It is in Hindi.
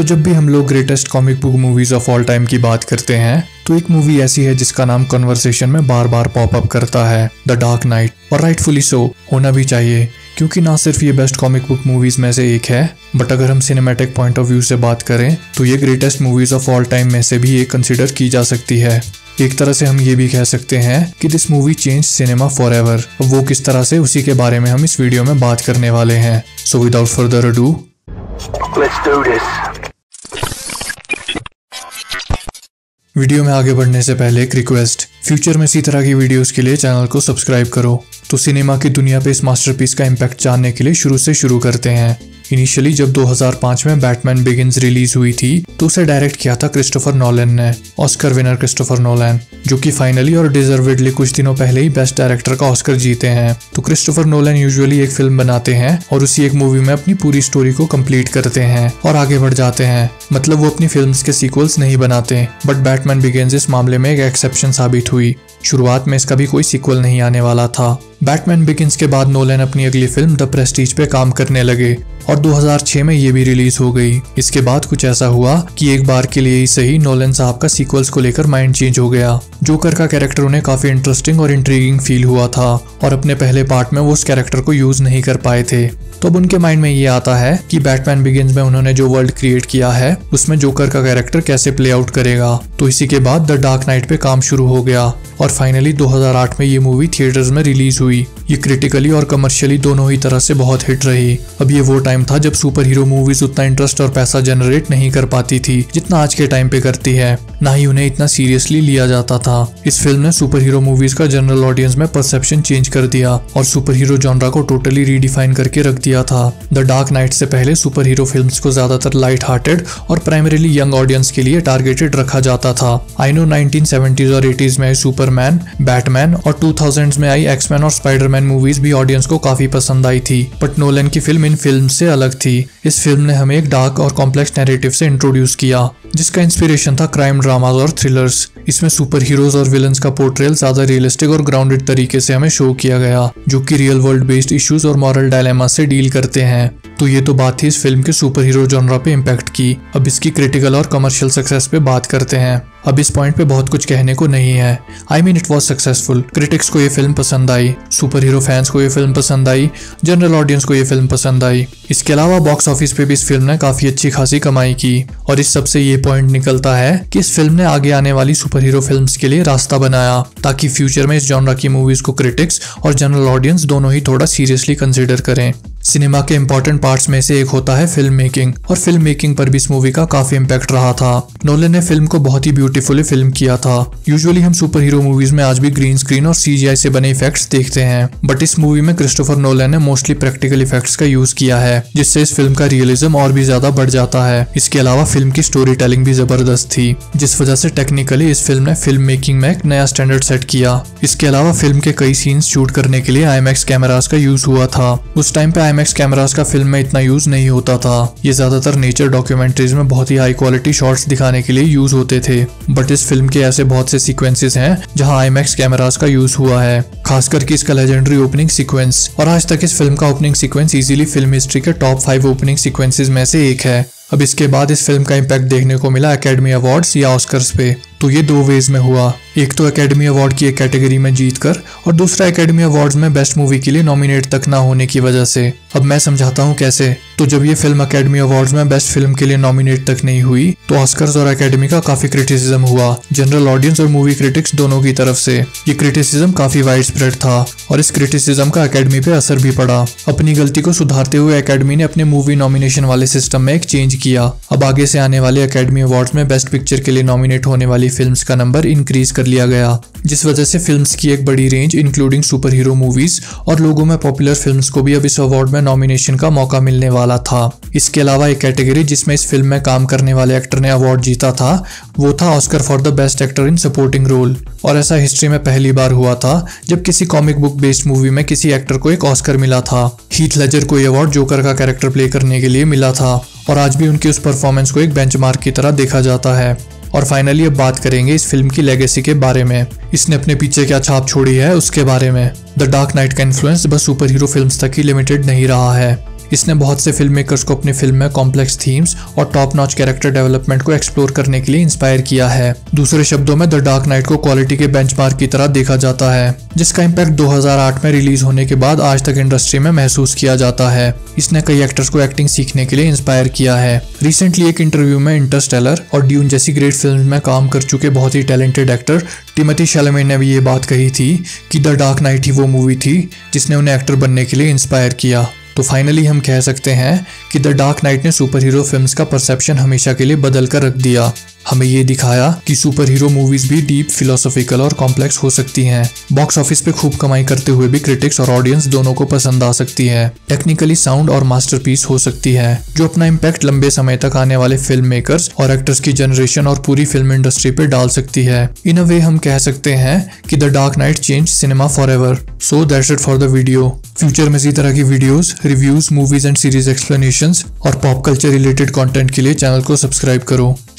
तो जब भी हम लोग greatest comic book movies of all time की बात करते हैं तो एक मूवी ऐसी है जिसका नाम कन्वर्सेशन में बार बार पॉप अप करता है द डार्क नाइट और राइटफुली सो होना भी चाहिए, क्योंकि ना सिर्फ़ ये बेस्ट कॉमिक बुक मूवीज़ में से एक है बट अगर हम सिनेमैटिक पॉइंट ऑफ़ व्यू से बात करें तो ये greatest movies of all time में से भी एक कंसिडर की जा सकती है। एक तरह से हम ये भी कह सकते हैं कि this movie change cinema forever वो किस तरह से, उसी के बारे में हम इस वीडियो में बात करने वाले हैं। So without further ado Let's do this. Video में आगे बढ़ने से पहले एक रिक्वेस्ट फ्यूचर में इसी तरह की वीडियोस के लिए चैनल को सब्सक्राइब करो। तो सिनेमा की दुनिया पे इस मास्टरपीस का इम्पैक्ट जानने के लिए शुरू से शुरू करते हैं। इनिशियली जब 2005 में बैटमैन बिगिंस रिलीज़ हुई थी तो उसे डायरेक्ट किया था क्रिस्टोफर नोलन ने। ऑस्कर विनर क्रिस्टोफर नोलन जो कि फाइनली और डिजर्वेडली कुछ दिनों पहले ही बेस्ट डायरेक्टर का ऑस्कर जीते हैं। तो क्रिस्टोफर नोलन यूजुअली एक फ़िल्म बनाते हैं और उसी एक मूवी में अपनी पूरी स्टोरी को कंप्लीट करते हैं और आगे बढ़ जाते हैं। मतलब वो अपनी फ़िल्म के सीक्वल्स नहीं बनाते बट बैटमैन बिगेन्स इस मामले में एक एक्सेप्शन साबित हुई। शुरुआत में इसका भी कोई सीक्वल नहीं आने वाला था। बैटमैन बिगिंस के बाद नोलन अपनी अगली फ़िल्म द प्रेस्टीज पे काम करने लगे और 2006 में ये भी रिलीज़ हो गई। इसके बाद कुछ ऐसा हुआ कि एक बार के लिए ही सही नोलन साहब का सीक्वल्स को लेकर माइंड चेंज हो गया। जोकर का कैरेक्टर उन्हें काफ़ी इंटरेस्टिंग और इंट्रीगिंग फील हुआ था और अपने पहले पार्ट में वो उस कैरेक्टर को यूज़ नहीं कर पाए थे। तो अब उनके माइंड में ये आता है कि बैटमैन बिगिंस में उन्होंने जो वर्ल्ड क्रिएट किया है, उसमें जोकर का कैरेक्टर कैसे प्ले आउट करेगा? तो इसी के बाद द डार्क नाइट पे काम शुरू हो गया और फाइनली 2008 में ये मूवी थिएटर्स में रिलीज़ हुई। ये क्रिटिकली और कमर्शियली दोनों ही तरह से बहुत हिट रही। अब ये वो टाइम था जब सुपर हीरो मूवीज़ उतना इंटरेस्ट और पैसा जनरेट नहीं कर पाती थी, जितना आज के टाइम पे करती है। ना ही उन्हें इतना सीरियसली लिया जाता था। इस फ़िल्म ने सुपर हीरो मूवीज़ का जनरल ऑडियंस में परसेप्शन चेंज कर दिया और सुपर हीरो जॉनरा को टोटली रीडिफाइन करके रख दिया था। द डार्क नाइट से पहले सुपर हीरो फ़िल्म को ज़्यादातर लाइट हार्टेड और प्राइमरीली यंग ऑडियंस के लिए टारगेटेड रखा जाता था। आई नो नाइनटीन और एटीज में आई सुपरमैन बैटमैन और टू में आई एक्समैन और स्पाइडरमैन मूवीज़ भी ऑडियंस को काफ़ी पसंद आई थी बट नोलन की फ़िल्म इन फ़िल्म से अलग थी। इस फ़िल्म ने हमें एक डार्क और कॉम्प्लेक्स नैरेटिव से इंट्रोड्यूस किया, जिसका इंस्पिरेशन था क्राइम ड्रामाज और थ्रिलर्स इसमें सुपर हीरोज और विलन्स का पोर्ट्रेल ज़्यादा रियलिस्टिक और ग्राउंडेड तरीके से हमें शो किया गया, जो कि रियल वर्ल्ड बेस्ड इश्यूज़ और मॉरल डायलेमा से डील करते हैं। तो ये तो बात थी इस फ़िल्म के सुपर हीरो जॉनरा पे इम्पैक्ट की। अब इसकी क्रिटिकल और कमर्शियल सक्सेस पे बात करते हैं। अब इस पॉइंट पे बहुत कुछ कहने को नहीं है। I mean it was successful critics को ये फ़िल्म पसंद आई सुपर हीरो फैंस को ये फ़िल्म पसंद आई जनरल ऑडियंस को ये फ़िल्म पसंद आई। इसके अलावा बॉक्स ऑफ़िस पे भी इस फ़िल्म ने काफ़ी अच्छी खासी कमाई की। और इस सबसे ये पॉइंट निकलता है कि इस फ़िल्म ने आगे आने वाली सुपर हीरो फ़िल्म के लिए रास्ता बनाया, ताकि फ्यूचर में इस जॉनरा की मूवीज़ को क्रिटिक्स और जनरल ऑडियंस दोनों ही थोड़ा सीरियसली कंसिडर करें। सिनेमा के इम्पोर्टेंट पार्ट्स में से एक होता है फ़िल्म मेकिंग और फ़िल्म मेकिंग पर भी इस मूवी का काफ़ी इम्पैक्ट रहा था। नोलन ने फ़िल्म को बहुत ही ब्यूटीफुली फ़िल्म किया था। यूजुअली हम सुपर हीरो मूवीज़ में आज भी ग्रीन स्क्रीन और सीजीआई से बने इफेक्ट्स देखते हैं। बट इस मूवी में क्रिस्टोफर नोलन ने मोस्टली प्रैक्टिकल इफेक्ट्स का यूज़ किया है, जिससे इस फ़िल्म का रियलिज्म और भी ज़्यादा बढ़ जाता है। इसके अलावा फ़िल्म की स्टोरी टेलिंग भी ज़बरदस्त थी, जिस वजह से टेक्निकली इस फ़िल्म ने फ़िल्म मेकिंग में एक नया स्टैंडर्ड सेट किया। इसके अलावा फ़िल्म के कई सीन्स शूट करने के लिए आईमैक्स कैमरास का यूज़ हुआ था। उस टाइम पे आईमैक्स कैमरास का फ़िल्म में इतना यूज़ नहीं होता था। ये ज़्यादातर नेचर डॉक्यूमेंट्रीज में बहुत ही हाई क्वालिटी शॉट्स दिखाने के लिए यूज़ होते थे। बट इस फ़िल्म के ऐसे बहुत से सीक्वेंसेस हैं, जहाँ आईमैक्स कैमरास का यूज़ हुआ है। खासकर कि इसका लेजेंडरी ओपनिंग सीक्वेंस और आज तक इस फ़िल्म का opening sequence easily film history के टॉप फाइव ओपनिंग सीक्वेंसेस में से एक है। अब इसके बाद इस फ़िल्म का इम्पैक्ट देखने को मिला एकेडमी अवार्ड्स या ऑस्कर्स पे। तो ये दो वेज में हुआ। एक तो एकेडमी अवार्ड की एक कैटेगरी में जीत कर और दूसरा एकेडमी अवार्ड्स में बेस्ट मूवी के लिए नॉमिनेट तक ना होने की वजह से। अब मैं समझाता हूँ कैसे। तो जब ये फ़िल्म एकेडमी अवार्ड्स में बेस्ट फ़िल्म के लिए नॉमिनेट तक नहीं हुई तो ऑस्कर्स और एकेडमी का काफ़ी क्रिटिसिज्म हुआ। जनरल ऑडियंस और मूवी क्रिटिक्स दोनों की तरफ़ से। ये क्रिटिसिज्म काफ़ी वाइड स्प्रेड था और इस क्रिटिसिज्म का एकेडमी पे असर भी पड़ा। अपनी गलती को सुधारते हुए एकेडमी ने अपने मूवी नॉमिनेशन वाले सिस्टम में एक चेंज किया। अब आगे से आने वाले एकेडमी अवार्ड्स में बेस्ट पिक्चर के लिए नॉमिनेट होने वाली फिल्म्स का नंबर इंक्रीज कर लिया गया, जिस वजह से फिल्म्स की एक बड़ी range including super hero movies और लोगों में पॉपुलर फिल्म्स को भी अब इस अवार्ड में नॉमिनेशन का मौका मिलने वाला था। इसके अलावा एक कैटेगरी जिसमें इस फ़िल्म में काम करने वाले एक्टर ने अवार्ड जीता था, वो था Oscar for the best actor in supporting role और ऐसा हिस्ट्री में पहली बार हुआ था, जब किसी कॉमिक बुक बेस्ड मूवी में किसी एक्टर को एक ऑस्कर मिला था। हीथ लेजर को यह अवार्ड जोकर का कैरेक्टर प्ले करने के लिए मिला था, और आज भी उनकी उस परफॉर्मेंस को एक बेंचमार्क की तरह देखा जाता है। और फाइनली अब बात करेंगे इस फ़िल्म की लेगेसी के बारे में। इसने अपने पीछे क्या छाप छोड़ी है, उसके बारे में। द डार्क नाइट का इन्फ्लुएंस बस सुपर हीरो फ़िल्म तक ही लिमिटेड नहीं रहा है। इसने बहुत से फ़िल्म मेकर्स को अपनी फ़िल्म में कॉम्प्लेक्स थीम्स और टॉप नॉच कैरेक्टर डेवलपमेंट को एक्सप्लोर करने के लिए इंस्पायर किया है। दूसरे शब्दों में द डार्क नाइट को क्वालिटी के बेंचमार्क की तरह देखा जाता है, जिसका इम्पैक्ट 2008 में रिलीज़ होने के बाद आज तक इंडस्ट्री में महसूस किया जाता है। इसने कई एक्टर्स को एक्टिंग सीखने के लिए इंस्पायर किया है। रिसेंटली एक इंटरव्यू में इंटरस्टेलर और ड्यून जैसी ग्रेट फ़िल्म में काम कर चुके बहुत ही टैलेंटेड एक्टर टिमथी शैलमे ने भी ये बात कही थी कि द डार्क नाइट ही वो मूवी थी जिसने उन्हें एक्टर बनने के लिए इंस्पायर किया। तो फाइनली हम कह सकते हैं कि द डार्क नाइट ने सुपर हीरो फ़िल्म का परसेप्शन हमेशा के लिए बदल कर रख दिया। हमें ये दिखाया कि सुपर हीरो मूवीज़ भी डीप फिलोसॉफिकल और कॉम्प्लेक्स हो सकती हैं। बॉक्स ऑफ़िस पे खूब कमाई करते हुए भी क्रिटिक्स और ऑडियंस दोनों को पसंद आ सकती है। टेक्निकली साउंड और मास्टरपीस हो सकती है, जो अपना इम्पैक्ट लंबे समय तक आने वाले फ़िल्म मेकर्स और एक्टर्स की जनरेशन और पूरी फ़िल्म इंडस्ट्री पे डाल सकती है। इन अ वे हम कह सकते हैं कि the dark knight change cinema forever so that's it for the video future में इसी तरह की videos reviews movies and series explanation और पॉप कल्चर रिलेटेड कंटेंट के लिए चैनल को सब्सक्राइब करो।